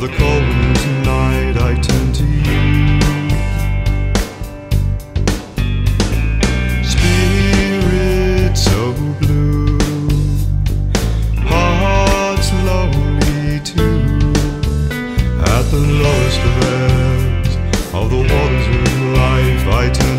the cold winter night I turn to you. Spirit so blue Hearts lonely too. At the lowest of ebbs Of the waters of life I turn